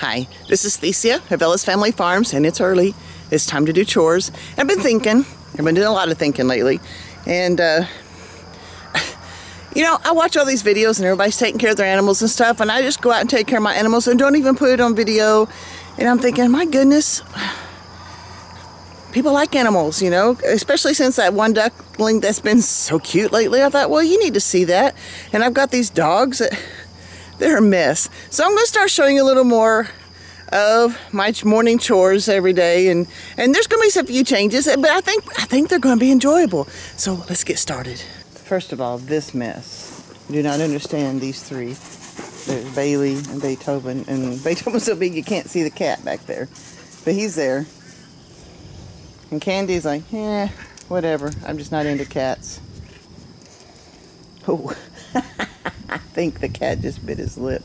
Hi, this is Thecia of Ellis Family Farms, and it's early. It's time to do chores. I've been thinking. I've been doing a lot of thinking lately. And, uh, you know, I watch all these videos and everybody's taking care of their animals and stuff, and I just go out and take care of my animals and don't even put it on video. And I'm thinking, my goodness, people like animals, you know, especially since that one duckling that's been so cute lately. I thought, well, you need to see that. And I've got these dogs that they're a mess. So I'm going to start showing you a little more of my morning chores every day and and there's going to be a few changes eh, but I think I think they're going to be enjoyable. So let's get started. First of all this mess. I do not understand these three. There's Bailey and Beethoven and Beethoven's so big you can't see the cat back there. But he's there. And Candy's like yeah whatever. I'm just not into cats. Oh think the cat just bit his lip.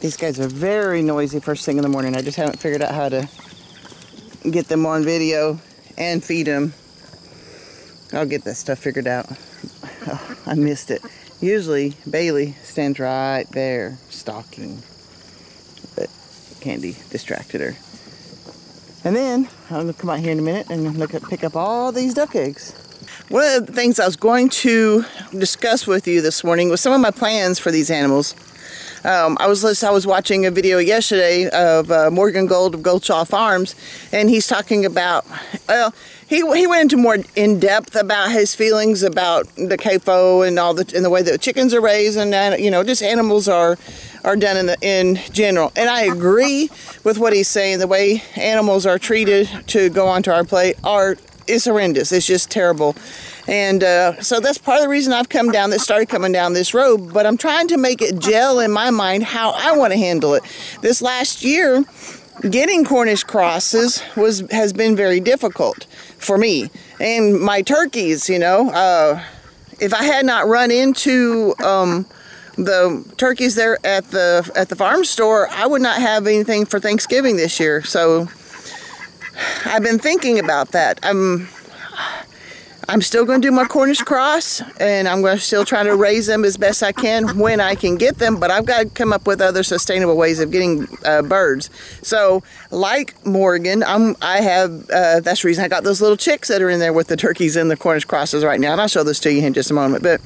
These guys are very noisy first thing in the morning. I just haven't figured out how to get them on video and feed them. I'll get that stuff figured out. Oh, I missed it. Usually Bailey stands right there stalking, but Candy distracted her. And then I'm gonna come out here in a minute and look at pick up all these duck eggs. One of the things I was going to discuss with you this morning was some of my plans for these animals. Um, I was I was watching a video yesterday of uh, Morgan Gold of Gold Shaw Farms, and he's talking about well, he he went into more in depth about his feelings about the CAFO and all the in the way that chickens are raised and you know just animals are are done in the in general. And I agree with what he's saying. The way animals are treated to go onto our plate are is horrendous. It's just terrible. And uh, so that's part of the reason I've come down, that started coming down this road. But I'm trying to make it gel in my mind how I want to handle it. This last year, getting Cornish crosses was has been very difficult for me. And my turkeys, you know, uh, if I had not run into um, the turkeys there at the at the farm store, I would not have anything for Thanksgiving this year. So I've been thinking about that. I'm I'm still going to do my Cornish cross and I'm going to still try to raise them as best I can when I can get them, but I've got to come up with other sustainable ways of getting uh, birds. So, like Morgan, I'm, I have, uh, that's the reason I got those little chicks that are in there with the turkeys and the Cornish crosses right now, and I'll show those to you in just a moment. But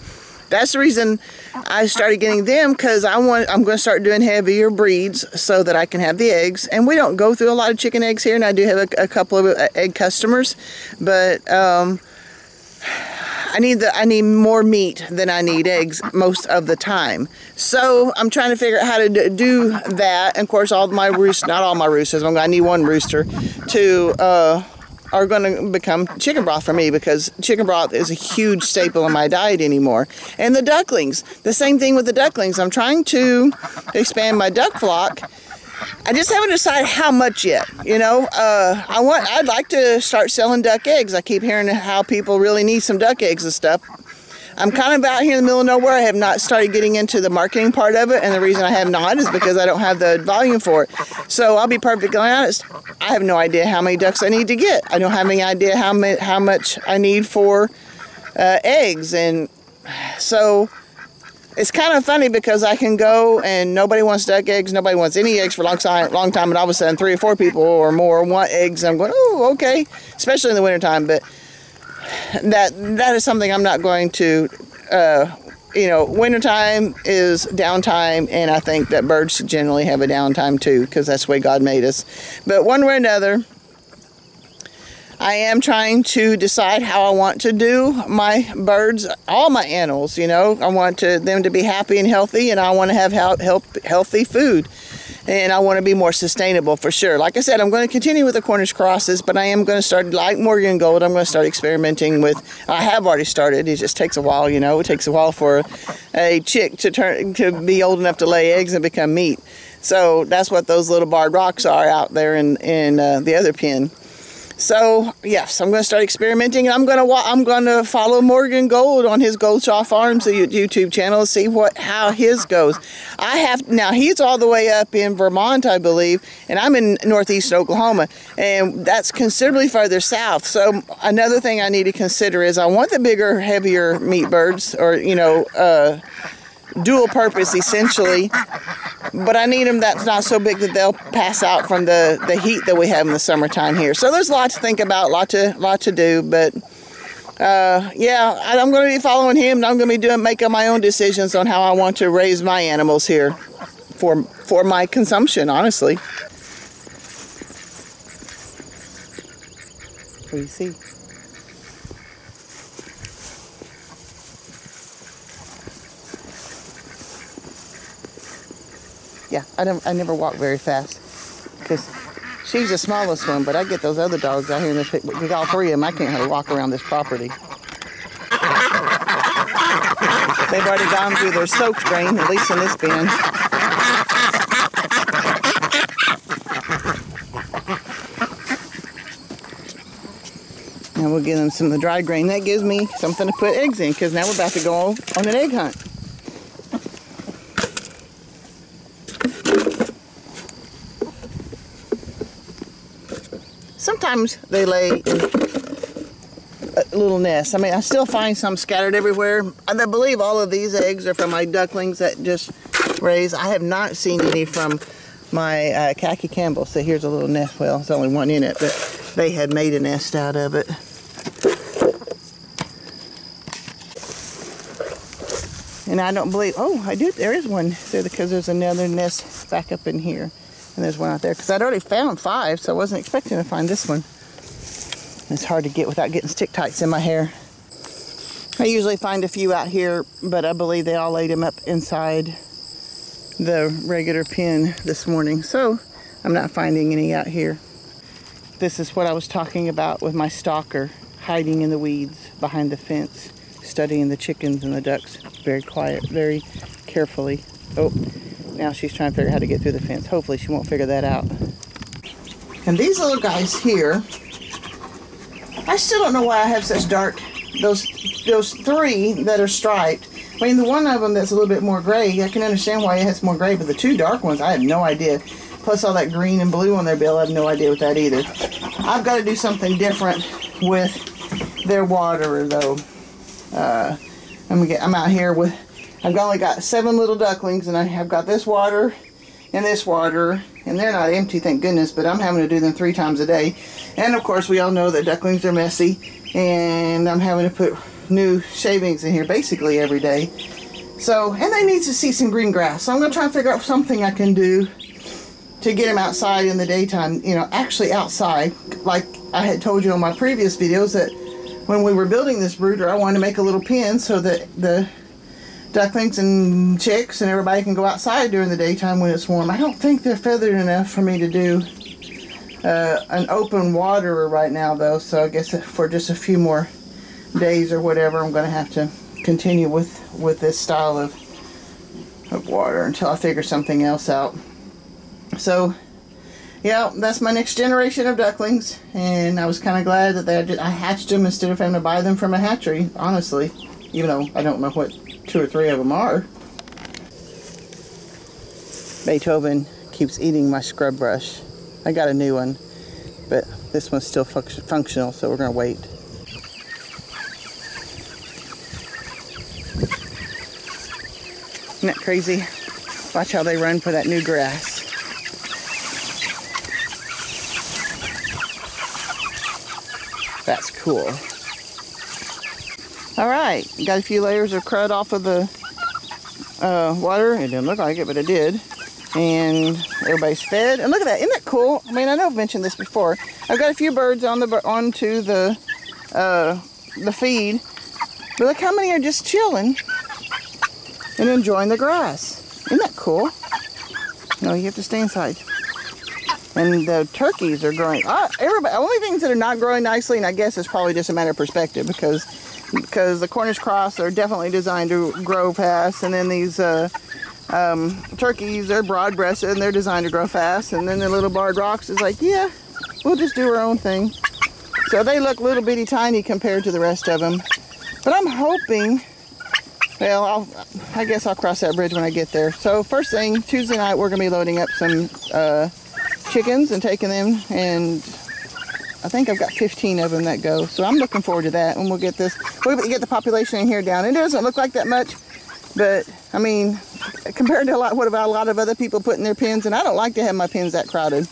that's the reason I started getting them because I want I'm going to start doing heavier breeds so that I can have the eggs. And we don't go through a lot of chicken eggs here, and I do have a, a couple of uh, egg customers, but um, I need the I need more meat than I need eggs most of the time. So I'm trying to figure out how to do that. And of course, all my roosters, not all my roosters. I'm going to need one rooster to. Uh, are going to become chicken broth for me because chicken broth is a huge staple in my diet anymore. And the ducklings, the same thing with the ducklings. I'm trying to expand my duck flock. I just haven't decided how much yet. You know, uh, I want. I'd like to start selling duck eggs. I keep hearing how people really need some duck eggs and stuff. I'm kind of out here in the middle of nowhere. I have not started getting into the marketing part of it, and the reason I have not is because I don't have the volume for it. So I'll be perfectly honest. I have no idea how many ducks I need to get. I don't have any idea how how much I need for uh, eggs, and so it's kind of funny because I can go and nobody wants duck eggs, nobody wants any eggs for a long time, long time, and all of a sudden three or four people or more want eggs. I'm going, oh, okay, especially in the wintertime, but that that is something I'm not going to. Uh, you know, wintertime is downtime, and I think that birds generally have a downtime too, because that's the way God made us. But one way or another, I am trying to decide how I want to do my birds, all my animals. You know, I want to, them to be happy and healthy, and I want to have health, healthy food and I want to be more sustainable for sure. Like I said, I'm going to continue with the Cornish crosses, but I am going to start, like Morgan Gold, I'm going to start experimenting with, I have already started, it just takes a while, you know, it takes a while for a chick to turn, to be old enough to lay eggs and become meat. So that's what those little barred rocks are out there in, in uh, the other pen. So yes, I'm going to start experimenting, and I'm going to I'm going to follow Morgan Gold on his Gold Shaw Farms YouTube channel, to see what how his goes. I have now he's all the way up in Vermont, I believe, and I'm in northeast Oklahoma, and that's considerably further south. So another thing I need to consider is I want the bigger, heavier meat birds, or you know. Uh, dual purpose essentially. But I need them that's not so big that they'll pass out from the, the heat that we have in the summertime here. So there's a lot to think about, lot to, lot to do. But uh, yeah, I'm going to be following him and I'm going to be doing making my own decisions on how I want to raise my animals here for, for my consumption, honestly. What do you see? Yeah, I, don't, I never walk very fast because she's the smallest one, but I get those other dogs out here and they pick, all three of them. I can't hardly walk around this property. They've already gone through their soaked grain, at least in this bin. Now we'll give them some of the dry grain. That gives me something to put eggs in because now we're about to go on an egg hunt. Sometimes they lay little nests. I mean, I still find some scattered everywhere. And I believe all of these eggs are from my ducklings that just raised. I have not seen any from my uh, khaki Campbell. So here's a little nest. Well, there's only one in it, but they had made a nest out of it. And I don't believe, oh, I do, there is one there because there's another nest back up in here. And there's one out there because I'd already found five, so I wasn't expecting to find this one. It's hard to get without getting stick tights in my hair. I usually find a few out here, but I believe they all laid them up inside the regular pen this morning. So I'm not finding any out here. This is what I was talking about with my stalker, hiding in the weeds behind the fence studying the chickens and the ducks very quiet, very carefully. Oh, now she's trying to figure out how to get through the fence. Hopefully she won't figure that out. And these little guys here, I still don't know why I have such dark, those, those three that are striped. I mean, the one of them that's a little bit more gray, I can understand why it has more gray, but the two dark ones, I have no idea. Plus all that green and blue on their bill, I have no idea what that either. I've got to do something different with their water, though. Uh, I'm, get, I'm out here with, I've only got seven little ducklings and I have got this water and this water and they're not empty thank goodness but I'm having to do them three times a day. And of course we all know that ducklings are messy and I'm having to put new shavings in here basically every day. So and they need to see some green grass. So I'm gonna try and figure out something I can do to get them outside in the daytime you know actually outside. Like I had told you on my previous videos that when we were building this brooder, I wanted to make a little pen so that the ducklings and chicks and everybody can go outside during the daytime when it's warm. I don't think they're feathered enough for me to do uh, an open waterer right now though, so I guess for just a few more days or whatever, I'm going to have to continue with, with this style of, of water until I figure something else out. So yeah, that's my next generation of ducklings, and I was kind of glad that they I hatched them instead of having to buy them from a hatchery, honestly, even though I don't know what two or three of them are. Beethoven keeps eating my scrub brush. I got a new one, but this one's still functional, so we're to wait. Isn't that crazy? Watch how they run for that new grass. That's cool. All right, got a few layers of crud off of the uh, water. It didn't look like it, but it did. And everybody's fed. And look at that, isn't that cool? I mean, I know I've mentioned this before. I've got a few birds on the onto the uh, the feed, but look how many are just chilling and enjoying the grass. Isn't that cool? No, you have to stay inside and the turkeys are growing. Uh, everybody, only things that are not growing nicely, and I guess it's probably just a matter of perspective because because the Cornish cross are definitely designed to grow fast, and then these uh, um, turkeys are broad-breasted and they're designed to grow fast, and then the little barred rocks is like, yeah, we'll just do our own thing. So they look little bitty tiny compared to the rest of them, but I'm hoping. Well, I'll, I guess I'll cross that bridge when I get there. So first thing, Tuesday night, we're to be loading up some uh, chickens and taking them and I think I've got 15 of them that go. So I'm looking forward to that when we'll get this, we'll get the population in here down. It doesn't look like that much, But I mean, compared to a lot, what about a lot of other people putting their pins, and I don't like to have my pins that crowded.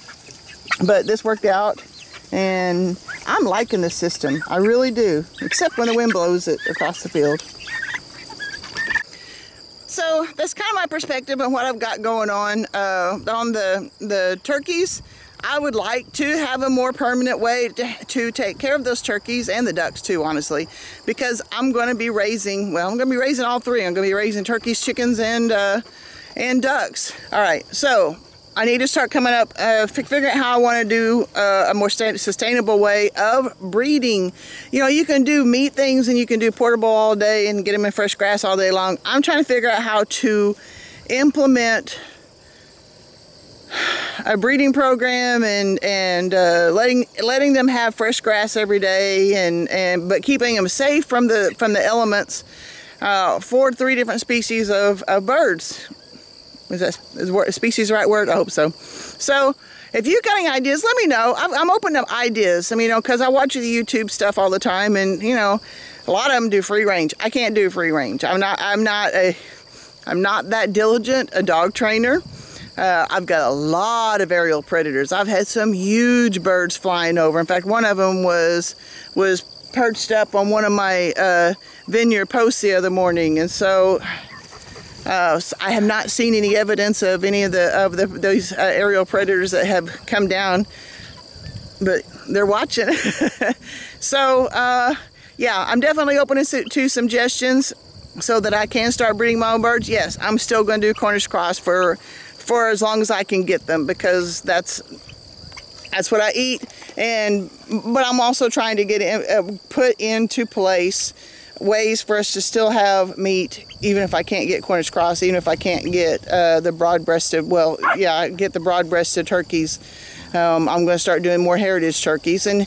But this worked out, and I'm liking the system. I really do, except when the wind blows it across the field. So that's kind of my perspective on what I've got going on uh, on the the turkeys. I would like to have a more permanent way to, to, take care of those turkeys and the ducks too, honestly, because I'm going to be raising, well, I'm going to be raising all three. I'm going to be raising turkeys, chickens, and, uh, and ducks. All right, so I need to start coming up, uh, figuring out how I want to do uh, a more sustainable way of breeding. You know, you can do meat things and you can do portable all day and get them in fresh grass all day long. I'm trying to figure out how to implement a breeding program and and uh, letting letting them have fresh grass every day and and but keeping them safe from the from the elements uh, for three different species of, of birds. Is that is species the right word? I hope so. So if you've got any ideas, let me know. I'm, I'm open to ideas. I mean, you know, because I watch the YouTube stuff all the time, and you know, a lot of them do free range. I can't do free range. I'm not. I'm not a. I'm not that diligent a dog trainer. Uh, I've got a lot of aerial predators. I've had some huge birds flying over. In fact, one of them was was perched up on one of my uh, vineyard posts the other morning, and so uh, I have not seen any evidence of any of the of the, those uh, aerial predators that have come down, but they're watching. so uh, yeah, I'm definitely open to, to suggestions so that I can start breeding my own birds. Yes, I'm still going to do Cornish cross for for as long as I can get them because that's that's what I eat. And but I'm also trying to get in, uh, put into place ways for us to still have meat even if I can't get Cornish cross even if I can't get uh, the broad-breasted well yeah I get the broad-breasted turkeys um, I'm going to start doing more heritage turkeys and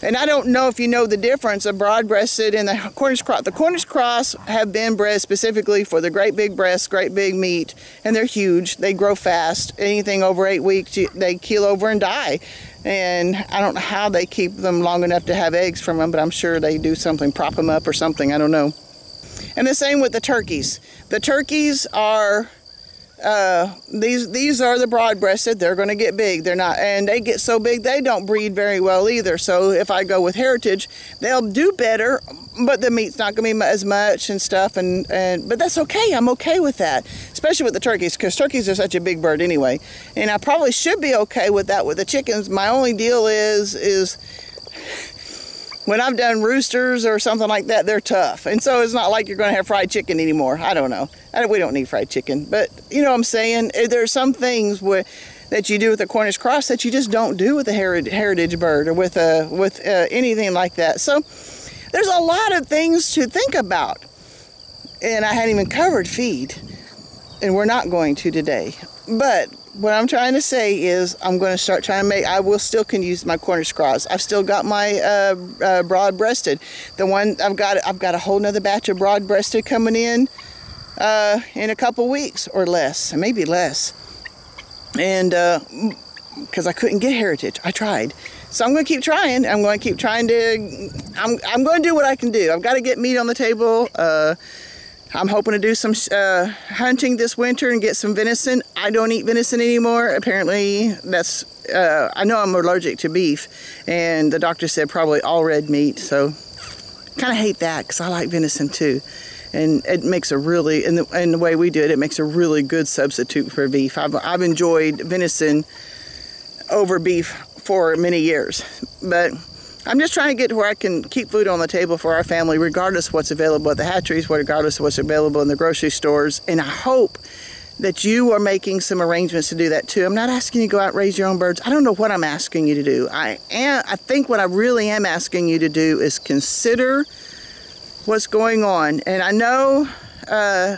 and I don't know if you know the difference of broad-breasted and the Cornish cross. The Cornish cross have been bred specifically for the great big breasts, great big meat, and they're huge. They grow fast. Anything over eight weeks, they keel over and die. And I don't know how they keep them long enough to have eggs from them, but I'm sure they do something, prop them up or something. I don't know. And the same with the turkeys. The turkeys are uh, these these are the broad-breasted. They're going to get big. They're not, and they get so big they don't breed very well either. So if I go with heritage, they'll do better, but the meat's not going to be as much and stuff. And and but that's okay. I'm okay with that, especially with the turkeys because turkeys are such a big bird anyway. And I probably should be okay with that with the chickens. My only deal is is when I've done roosters or something like that, they're tough. And so it's not like you're going to have fried chicken anymore. I don't know. we don't need fried chicken. But you know what I'm saying? Eh, there are some things that you do with the Cornish cross that you just don't do with a heritage bird or with, a, with uh, anything like that. So there's a lot of things to think about. And I hadn't even covered feed. And we're not going to today. But what I'm trying to say is I'm going to start trying to make, I will still can use my Cornish cross. I've still got my uh, uh, broad-breasted. The one, I've got, I've got a whole nother batch of broad-breasted coming in uh, in a couple weeks or less, maybe less. And because uh, I couldn't get heritage, I tried. So I'm going to keep trying. I'm going to keep trying to, I'm, I'm going to do what I can do. I've got to get meat on the table. I'm hoping to do some uh, hunting this winter and get some venison. I don't eat venison anymore. Apparently, that's uh, I know I'm allergic to beef, and the doctor said probably all red meat. So, kind of hate that because I like venison too, and it makes a really in the, in the way we do it, it makes a really good substitute for beef. I've I've enjoyed venison over beef for many years, but I'm just trying to get to where I can keep food on the table for our family, regardless of what's available at the hatcheries, regardless of what's available in the grocery stores. And I hope that you are making some arrangements to do that too. I'm not asking you to go out and raise your own birds. I don't know what I'm asking you to do. I am, I think what I really am asking you to do is consider what's going on. And I know uh,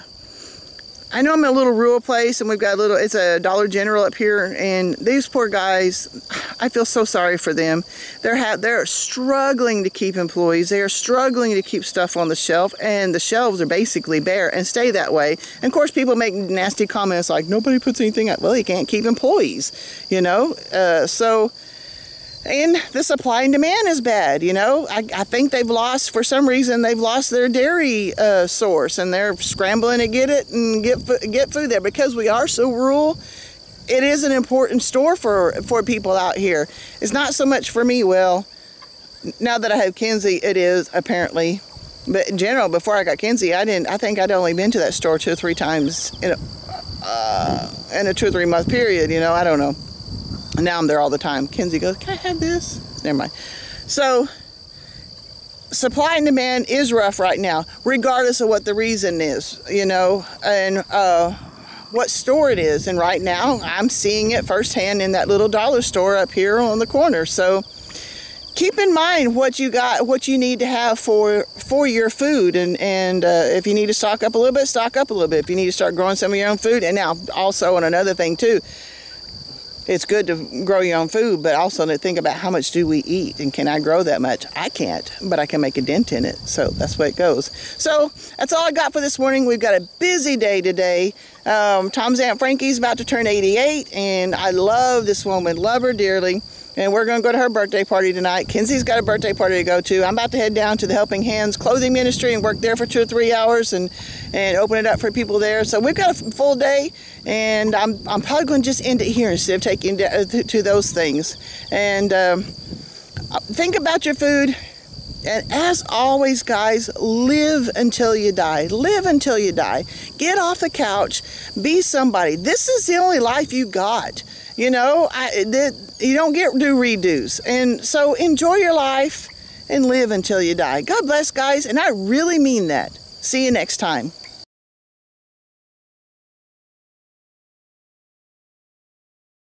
I know I'm in a little rural place and we've got a little, it's a Dollar General up here and these poor guys, I feel so sorry for them. They're, they're struggling to keep employees. They are struggling to keep stuff on the shelf and the shelves are basically bare and stay that way. And of course people make nasty comments like nobody puts anything up. Well, you can't keep employees, you know? Uh, so and the supply and demand is bad. You know, I, I think they've lost for some reason they've lost their dairy uh, source, and they're scrambling to get it and get get food there because we are so rural. It is an important store for for people out here. It's not so much for me. Well, now that I have Kinzie, it is apparently. But in general, before I got Kinzie, I didn't. I think I'd only been to that store two or three times in a, uh, in a two or three month period. You know, I don't know. Now I'm there all the time. Kinzie goes, Can I have this? Never mind. So, supply and demand is rough right now, regardless of what the reason is, you know, and uh, what store it is. And right now, I'm seeing it firsthand in that little dollar store up here on the corner. So, keep in mind what you got, what you need to have for for your food, and and uh, if you need to stock up a little bit, stock up a little bit. If you need to start growing some of your own food, and now also on another thing too, it's good to grow your own food, but also to think about how much do we eat and can I grow that much? I can't, but I can make a dent in it. So that's where it goes. So that's all I got for this morning. We've got a busy day today. Um, Tom's Aunt Frankie's about to turn 88, and I love this woman, love her dearly and we're going to go to her birthday party tonight. Kinzie's got a birthday party to go to. I'm about to head down to the Helping Hands Clothing Ministry and work there for two or three hours and, and open it up for people there. So we've got a full day, and I'm, I'm probably going to just end it here instead of taking to, uh, to those things. And um, think about your food. And as always, guys, live until you die. Live until you die. Get off the couch. Be somebody. This is the only life you got. You know, I, you don't get do redos. And so enjoy your life and live until you die. God bless, guys. And I really mean that. See you next time.